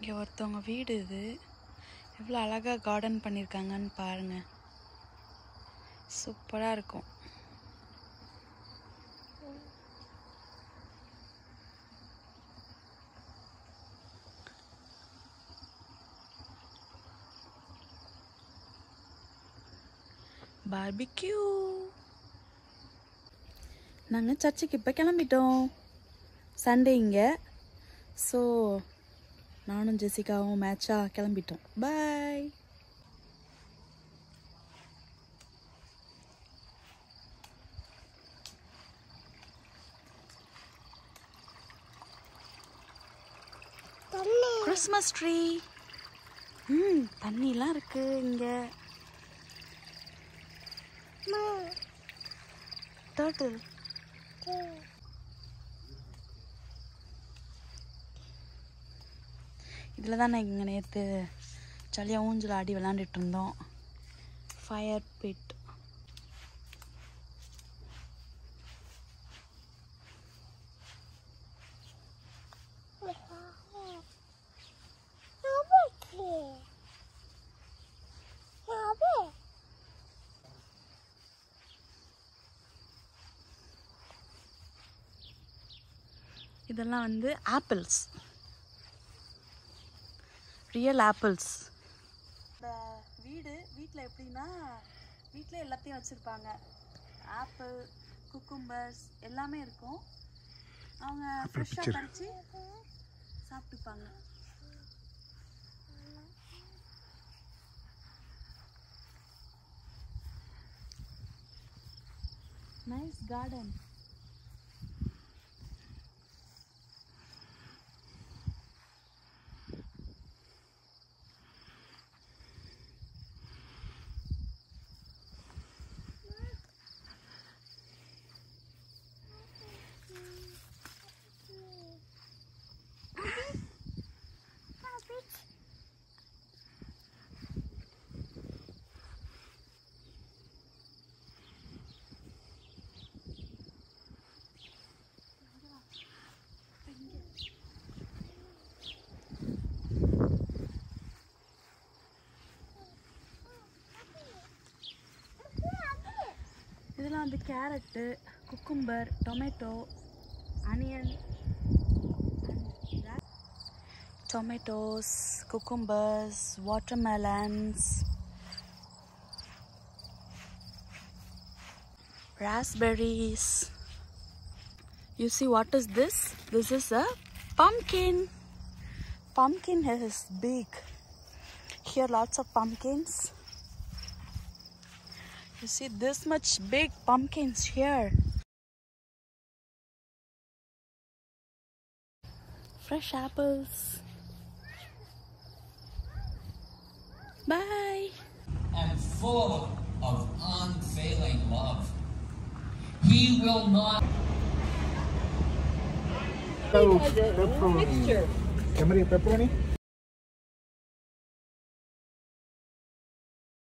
இங்கே ஒருத்தவங்க வீடு இது. எவ்வளோ அழகாக கார்டன் பண்ணியிருக்காங்கன்னு பாருங்க. சூப்பராக இருக்கும். பார்பிக்யூ நாங்கள் சர்ச்சுக்கு இப்போ கிளம்பிட்டோம். சண்டே இங்கே. So நானும் ஜெசிகாவும் மேட்சாக கிளம்பிட்டோம் பாய் கிறிஸ்மஸ் ட்ரீ ம் தண்ணிலாம் இருக்கு இங்கே டர்ட்டில் இதில் தான் நான் இங்கே நேற்று ஜாலியாக ஊஞ்சல் ஆடி விளாண்டுட்டு இருந்தோம் ஃபயர் பிட் இதெல்லாம் வந்து apples ரியல் ஆப்பிள்ஸ் இந்த வீடு வீட்டில் எப்படின்னா வீட்டில் எல்லாத்தையும் வச்சுருப்பாங்க ஆப்பிள் குக்கும்பர்ஸ் எல்லாமே இருக்கும் அவங்க ஃப்ரெஷ்ஷாக பறித்து சாப்பிட்டுப்பாங்க நைஸ் கார்டன் இதெல்லாம் வந்து carrot cucumber tomato onion tomatoes, cucumbers, watermelons, raspberries. You see what is this? This is a pumpkin. Pumpkin is big. Here lots of pumpkins. You see this much big pumpkins here. Fresh apples. Bye. and full of unfailing love. He will not pepperoni. Pepperoni. Pepperoni?